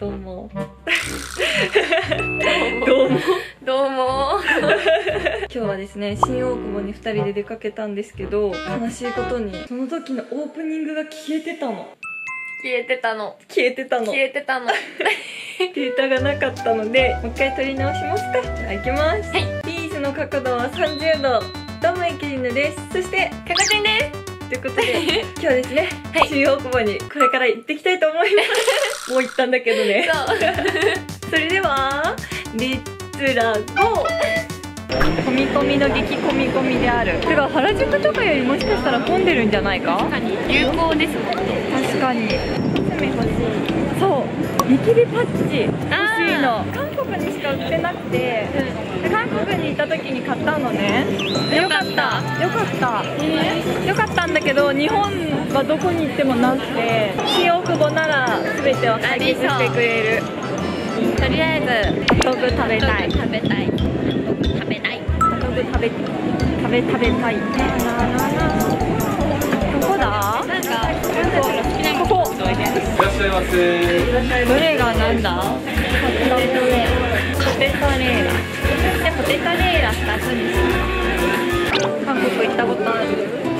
どうも。どうも。どうも。今日はですね新大久保に2人で出かけたんですけど悲しいことにその時のオープニングが消えてたの。消えてたの。消えてたの。消えてたの。データがなかったのでもう一回撮り直しますか。じゃあいきます。はい。ピースの角度は30度。どうもエキリヌです。そしてかかちんです。ということで 今日はですね、はい。新大久保にこれから行ってきたいと思いますもう行ったんだけどね。そう。それではレッツラゴー。込み込みの激込み込みである。てか原宿とかよりもしかしたら混んでるんじゃないか？確かに。有効ですもん確かに。コスメ欲しい。そう。ニキビパッチ。欲しいの。韓国にしか売ってなくて。で韓国に行った時に買ったのねったよかった。よかったんだけど日本はどこに行ってもなくて新大久保なら全てを解決してくれる。とりあえずハトグ食べたい。食べたい。食べたい。ハトグ食べ食べ食べたい。どこだ？なんか好きなここ。いらっしゃいませ。どれがなんだ？ポテトレー。ラポテトレーラでポテトレーラ2つにします韓国行ったことある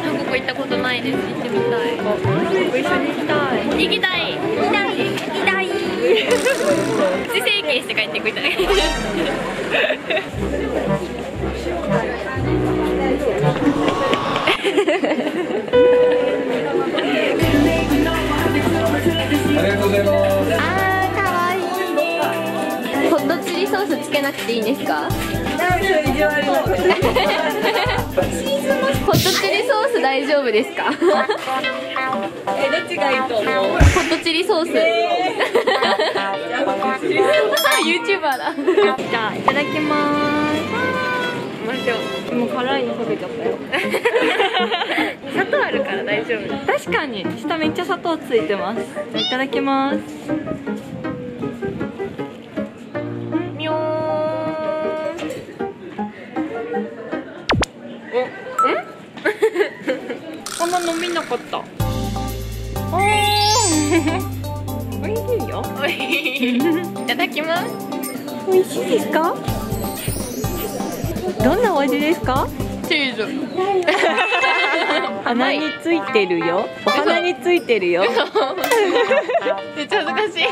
韓国行ったことないです行ってみたい韓国一緒に行きたい行きたい行きたい行きたい自整形して帰ってくりたいありがとうございます。あーかわいいホットチリソースつけなくていいんですか？なんか意地悪。なことホットチリソース大丈夫ですか？えどっちがいいと思う？ホットチリソース、あ YouTuber だ。じゃあいただきます。ましょう辛いのかけちゃったよ。砂糖あるから大丈夫。確かに。下めっちゃ砂糖ついてます。いただきます飲みなかった。おー 美味しいよ。おいいただきます。美味しいですか？どんなお味ですか？チーズ。鼻についてるよ。お鼻についてるよ。めっちゃ恥ずかしい。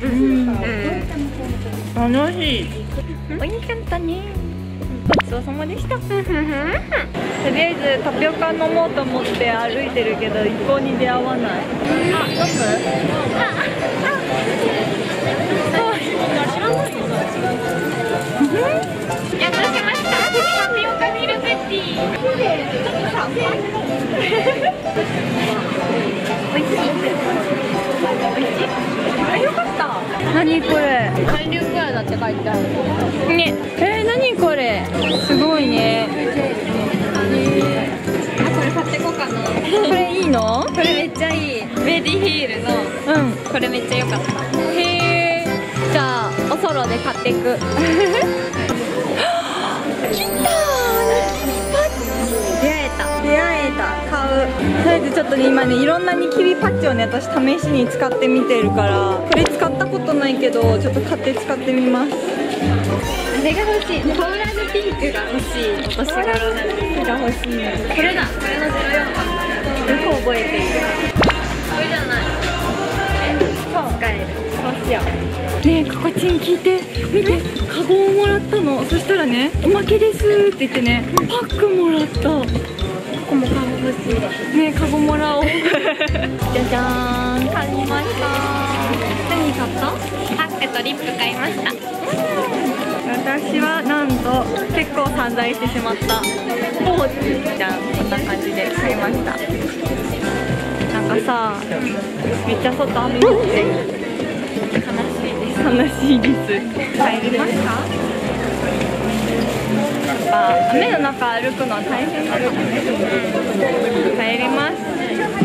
うん。楽しい美味しかったね。ごちそうさまでした。とりあえずタピオカ飲もうと思って歩いてるけど一向に出会わない。あ、飲むやっとしましたタピオカミルクティー何これ？韓流プラダって書いてある。ね。えー、何これ？すごいね。あこれ買ってこうかな。これいいの？これめっちゃいい。ベディヒールの。うん。これめっちゃ良かった。へえじゃあおそろで買っていく 今ねいろんなニキビパッチをね私試しに使ってみてるからこれ使ったことないけどちょっと買って使ってみます。あれが欲しい。ポーラーズピンクが欲しい。お年頃なんでが欲しい。ねこれだ。これの04番よく覚えてい。るこれじゃない。そう。使える。そうしよう。ねえここちん聞いて。見て。カゴをもらったの。そしたらね「おまけです」って言ってねパックもらった。ここもカゴ欲しいねえカゴもらおう。じゃじゃーん。買いました。何買った？パックとリップ買いました。私はなんと結構散財してしまった。ポーチじゃんこんな感じで買いました。なんかさめっちゃ外雨降って悲しいです。帰りますか雨の中歩くのは大変だっで、帰ります。